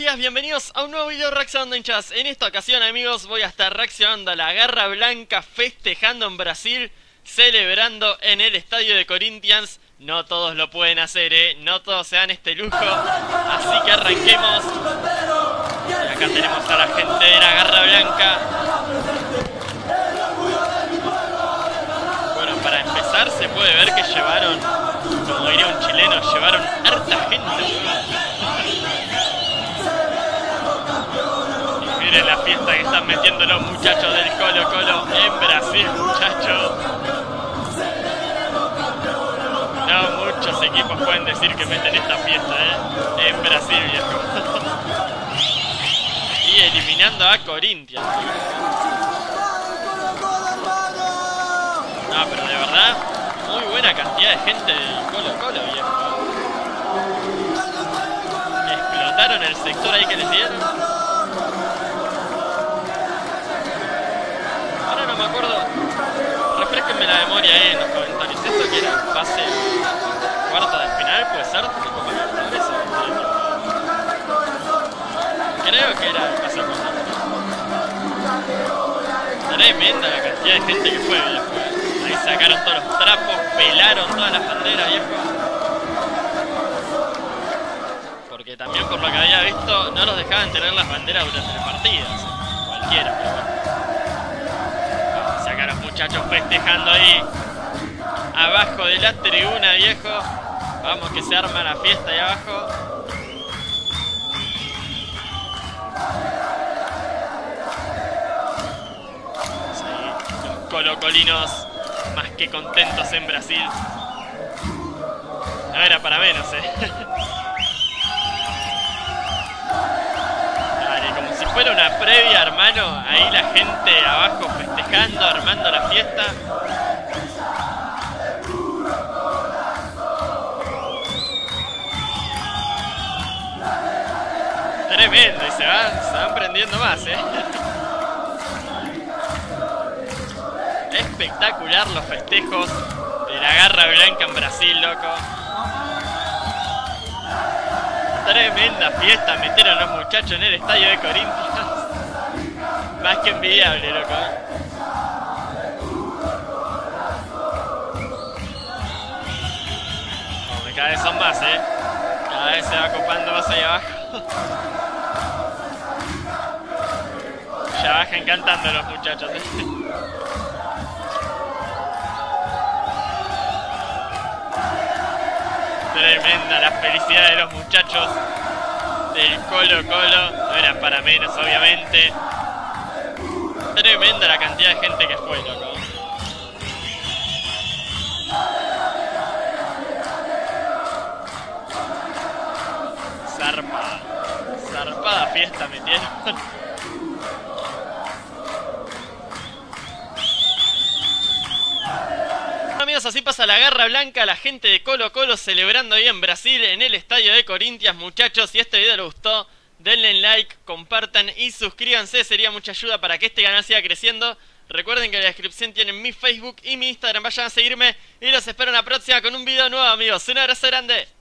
días, bienvenidos a un nuevo video reaccionando hinchas. En esta ocasión amigos voy a estar reaccionando a la Garra Blanca festejando en Brasil Celebrando en el estadio de Corinthians. No todos lo pueden hacer, eh, no todos se dan este lujo. Así que arranquemos. Y acá tenemos a la gente de la Garra Blanca. Bueno, para empezar se puede ver que llevaron, como diría un chileno, llevaron harta gente La fiesta que están metiendo los muchachos del Colo Colo en Brasil, muchachos. No muchos equipos pueden decir que meten esta fiesta, ¿eh? En Brasil, viejo. y eliminando a Corinthians. No, pero de verdad, muy buena cantidad de gente del Colo Colo, viejo. Explotaron el sector ahí que les dieron. Me acuerdo. Refresquenme la memoria eh, en los comentarios. Esto que era fase cuarta de final, puede ser Copa Libertadores Creo que era fase cuarta. Tremenda la cantidad de gente que fue, viejo. Ahí sacaron todos los trapos, pelaron todas las banderas, viejo. Porque también por lo que había visto, no los dejaban tener las banderas durante las partidas. Cualquiera, pero bueno muchachos festejando ahí abajo de la tribuna, viejo. Vamos que se arma la fiesta ahí abajo. los colocolinos más que contentos en Brasil. No era para menos, eh. fuera una previa, hermano. Ahí la gente abajo festejando, armando fiesta. Tremendo, y se van, se van prendiendo más, eh. Espectacular los festejos de la garra blanca en Brasil, loco. Tremenda fiesta metieron los muchachos en el estadio de Corinthians. Más que envidiable, loco. Son más, eh. Cada vez se va copando más ahí abajo. ya bajan cantando los muchachos. Eh. Tremenda la felicidad de los muchachos del Colo Colo. No era para menos, obviamente. Tremenda la cantidad de gente Zarpada. Zarpada fiesta metieron. amigos, así pasa la garra blanca, la gente de Colo Colo celebrando ahí en Brasil, en el estadio de Corintias, muchachos. Si este video les gustó, denle like, compartan y suscríbanse, sería mucha ayuda para que este canal siga creciendo. Recuerden que en la descripción tienen mi Facebook y mi Instagram, vayan a seguirme y los espero en la próxima con un video nuevo amigos. Un abrazo grande.